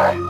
Bye.